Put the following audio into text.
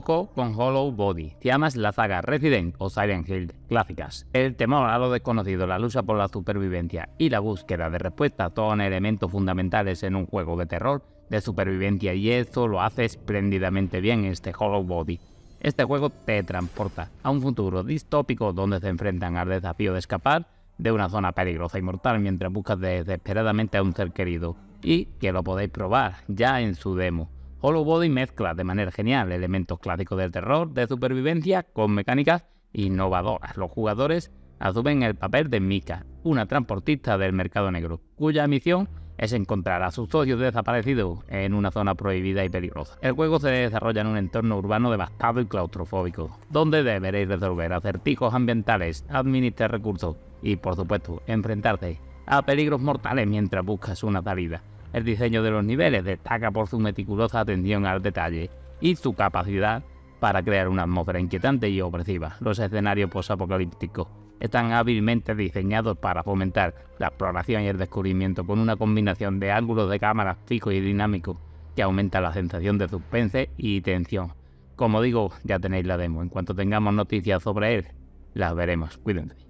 Con Hollow Body. Te amas la saga Resident o Silent Hill clásicas. El temor a lo desconocido, la lucha por la supervivencia y la búsqueda de respuesta son elementos fundamentales en un juego de terror, de supervivencia y eso lo hace espléndidamente bien este Hollow Body. Este juego te transporta a un futuro distópico donde se enfrentan al desafío de escapar de una zona peligrosa y mortal mientras buscas desesperadamente a un ser querido y que lo podéis probar ya en su demo. Hollow Body mezcla de manera genial elementos clásicos del terror, de supervivencia, con mecánicas innovadoras. Los jugadores asumen el papel de Mika, una transportista del mercado negro, cuya misión es encontrar a sus socios desaparecidos en una zona prohibida y peligrosa. El juego se desarrolla en un entorno urbano devastado y claustrofóbico, donde deberéis resolver acertijos ambientales, administrar recursos y, por supuesto, enfrentarse a peligros mortales mientras buscas una salida. El diseño de los niveles destaca por su meticulosa atención al detalle y su capacidad para crear una atmósfera inquietante y opresiva. Los escenarios posapocalípticos están hábilmente diseñados para fomentar la exploración y el descubrimiento con una combinación de ángulos de cámara fijos y dinámicos que aumenta la sensación de suspense y tensión. Como digo, ya tenéis la demo. En cuanto tengamos noticias sobre él, las veremos. Cuídense.